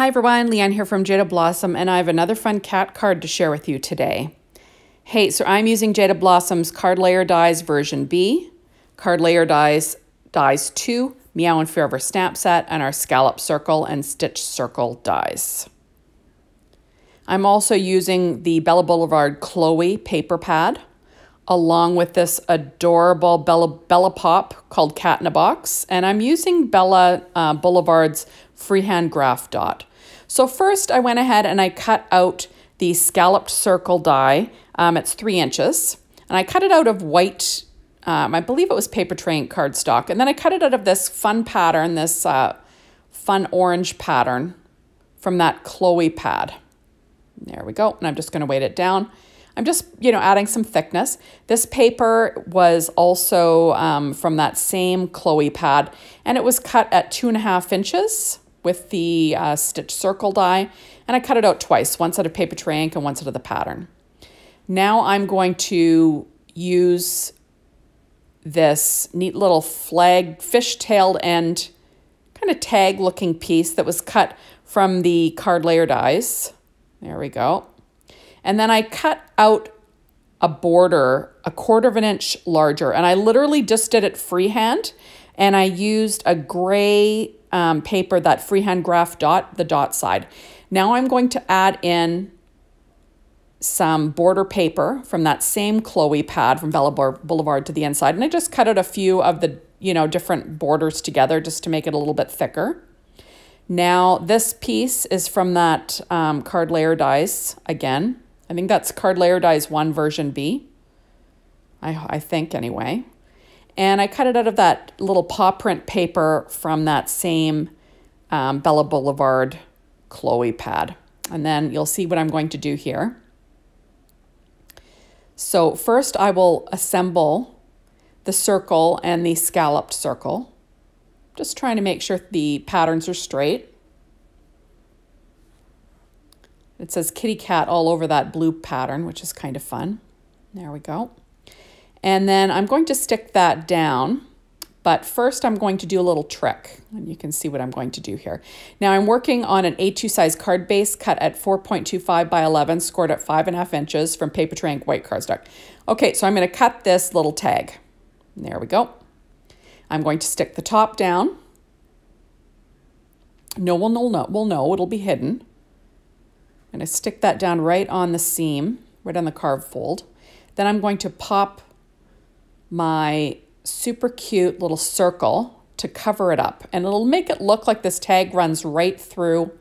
Hi everyone, Lee-Ann here from Jaded Blossom, and I have another fun cat card to share with you today. Hey, so I'm using Jaded Blossom's Card Layer Dies version B, Card Layer Dies Dies 2, Meow and Forever stamp set, and our Scallop Circle and Stitch Circle dies. I'm also using the Bella Boulevard Chloe paper pad, along with this adorable Bella, Bella Pop called Cat in a Box, and I'm using Bella uh, Boulevard's freehand graph dot. So first I went ahead and I cut out the scalloped circle die. Um, it's three inches. And I cut it out of white, um, I believe it was Papertrey cardstock. And then I cut it out of this fun pattern, this uh, fun orange pattern from that Chloe pad. There we go. And I'm just going to weight it down. I'm just, you know, adding some thickness. This paper was also um, from that same Chloe pad, and it was cut at two and a half inches with the uh, stitch circle die and I cut it out twice, once out of Papertrey ink and once out of the pattern. Now I'm going to use this neat little flag fish-tailed end kind of tag looking piece that was cut from the card layer dies. There we go. And then I cut out a border a quarter of an inch larger and I literally just did it freehand and I used a gray um, paper, that freehand graph dot, the dot side. Now I'm going to add in some border paper from that same Chloe pad from Bella Boulevard to the inside. And I just cut out a few of the, you know, different borders together just to make it a little bit thicker. Now this piece is from that um, card layer dies again. I think that's card layer dies 1 version B. I, I think anyway. And I cut it out of that little paw print paper from that same um, Bella Boulevard Chloe pad. And then you'll see what I'm going to do here. So first I will assemble the circle and the scalloped circle. Just trying to make sure the patterns are straight. It says kitty cat all over that blue pattern, which is kind of fun. There we go. And then I'm going to stick that down. But first I'm going to do a little trick and you can see what I'm going to do here. Now I'm working on an A2 size card base cut at 4.25 by 11, scored at five and a half inches from Papertrey ink white cardstock. Okay, so I'm gonna cut this little tag. There we go. I'm going to stick the top down. No one will know, will know, it'll be hidden. And I'm gonna stick that down right on the seam, right on the carved fold. Then I'm going to pop my super cute little circle to cover it up. And it'll make it look like this tag runs right through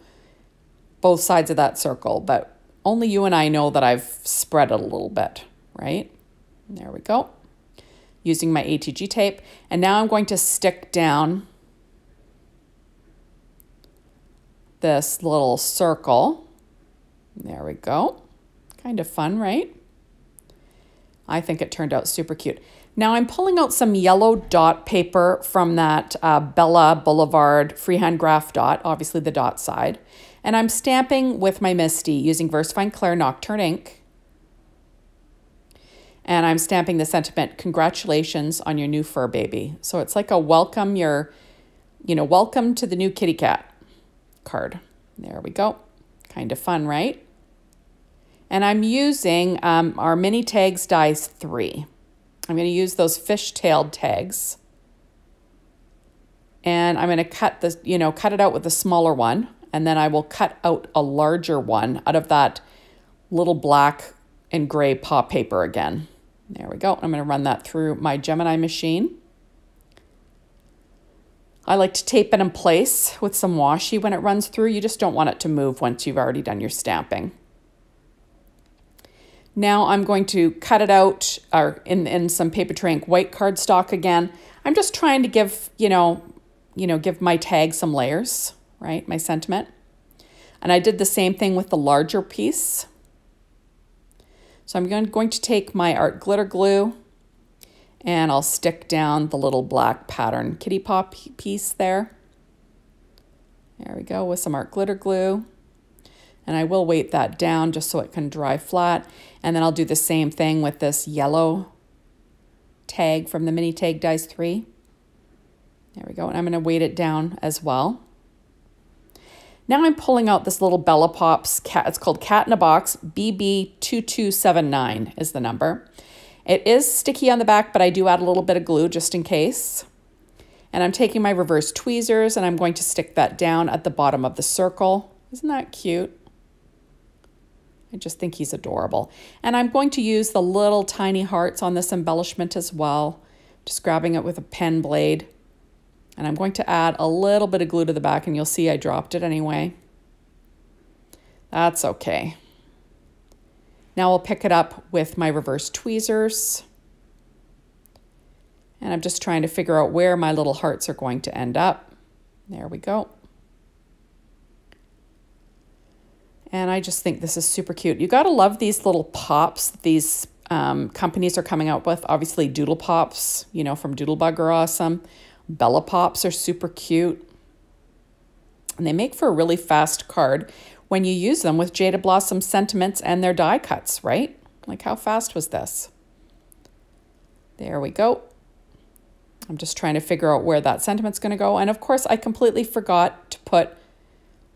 both sides of that circle, but only you and I know that I've spread it a little bit, right? There we go. Using my ATG tape. And now I'm going to stick down this little circle. There we go. Kind of fun, right? I think it turned out super cute. Now I'm pulling out some yellow dot paper from that uh, Bella Boulevard freehand graph dot, obviously the dot side, and I'm stamping with my MISTI using VersaFine Clair Nocturne ink. And I'm stamping the sentiment, congratulations on your new fur baby. So it's like a welcome your, you know, welcome to the new kitty cat card. There we go. Kind of fun, right? And I'm using um, our mini tags dies three. I'm going to use those fish-tailed tags. And I'm going to cut this, you know, cut it out with a smaller one. And then I will cut out a larger one out of that little black and gray paw paper again. There we go. I'm going to run that through my Gemini machine. I like to tape it in place with some washi when it runs through. You just don't want it to move once you've already done your stamping. Now I'm going to cut it out or in, in some Papertrey ink white cardstock again. I'm just trying to give, you know, you know, give my tag some layers, right? My sentiment. And I did the same thing with the larger piece. So I'm going to take my art glitter glue and I'll stick down the little black pattern kitty pop piece there. There we go with some art glitter glue and I will weight that down just so it can dry flat. And then I'll do the same thing with this yellow tag from the Mini Tag Dies 3. There we go. And I'm going to weight it down as well. Now I'm pulling out this little Bella Pops cat. It's called Cat in a Box BB2279 is the number. It is sticky on the back, but I do add a little bit of glue just in case. And I'm taking my reverse tweezers and I'm going to stick that down at the bottom of the circle. Isn't that cute? I just think he's adorable. And I'm going to use the little tiny hearts on this embellishment as well. Just grabbing it with a pen blade. And I'm going to add a little bit of glue to the back and you'll see I dropped it anyway. That's okay. Now I'll pick it up with my reverse tweezers. And I'm just trying to figure out where my little hearts are going to end up. There we go. And I just think this is super cute. You got to love these little pops these um, companies are coming out with. Obviously, Doodle Pops, you know, from Doodlebug are awesome. Bella Pops are super cute. And they make for a really fast card when you use them with Jaded Blossom sentiments and their die cuts, right? Like how fast was this? There we go. I'm just trying to figure out where that sentiment's going to go. And of course, I completely forgot to put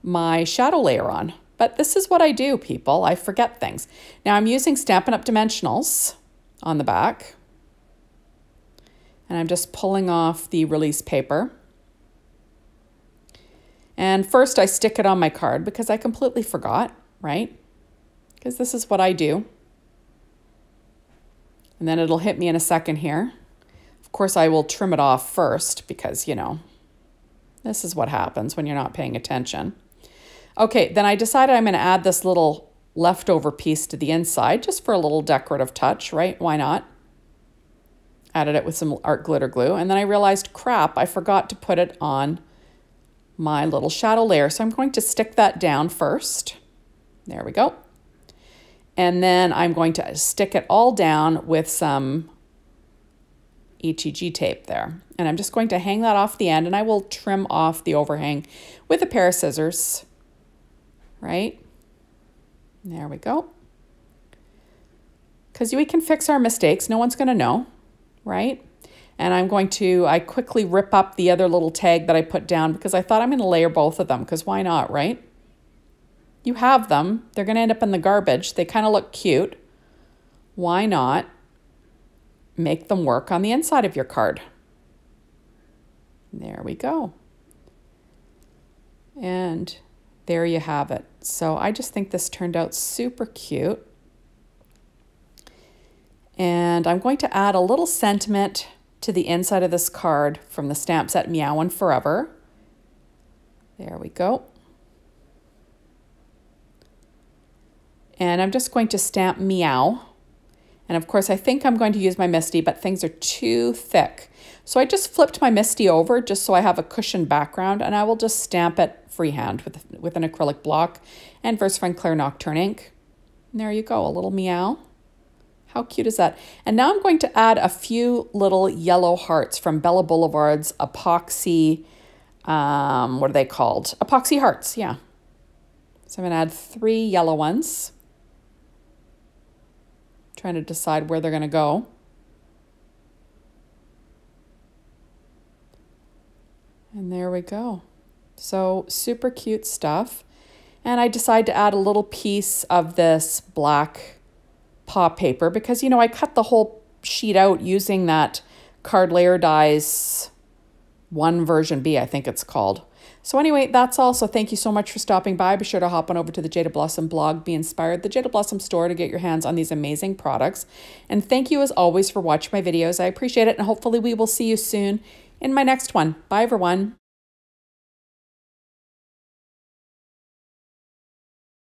my shadow layer on. But this is what I do, people. I forget things. Now I'm using Stampin' Up! Dimensionals on the back. And I'm just pulling off the release paper. And first I stick it on my card because I completely forgot, right? Because this is what I do. And then it'll hit me in a second here. Of course, I will trim it off first because, you know, this is what happens when you're not paying attention. Okay, then I decided I'm going to add this little leftover piece to the inside just for a little decorative touch, right? Why not? Added it with some art glitter glue. And then I realized, crap, I forgot to put it on my little shadow layer. So I'm going to stick that down first. There we go. And then I'm going to stick it all down with some ATG tape there. And I'm just going to hang that off the end and I will trim off the overhang with a pair of scissors right? There we go. Because we can fix our mistakes. No one's going to know, right? And I'm going to, I quickly rip up the other little tag that I put down because I thought I'm going to layer both of them because why not, right? You have them. They're going to end up in the garbage. They kind of look cute. Why not make them work on the inside of your card? There we go. And there you have it. So I just think this turned out super cute. And I'm going to add a little sentiment to the inside of this card from the stamp set Meowin' Forever. There we go. And I'm just going to stamp meow. And of course, I think I'm going to use my MISTI, but things are too thick. So I just flipped my MISTI over just so I have a cushioned background and I will just stamp it freehand with, with an acrylic block and VersaFine Clair Nocturne ink. And there you go, a little meow. How cute is that? And now I'm going to add a few little yellow hearts from Bella Boulevard's epoxy, um, what are they called? Epoxy hearts, yeah. So I'm gonna add three yellow ones. Trying to decide where they're gonna go. And there we go. So super cute stuff. And I decided to add a little piece of this black paw paper because, you know, I cut the whole sheet out using that card layer dies one version B, I think it's called. So anyway, that's all. So thank you so much for stopping by. Be sure to hop on over to the Jaded Blossom blog, Be Inspired, the Jaded Blossom store to get your hands on these amazing products. And thank you as always for watching my videos. I appreciate it. And hopefully we will see you soon in my next one. Bye everyone.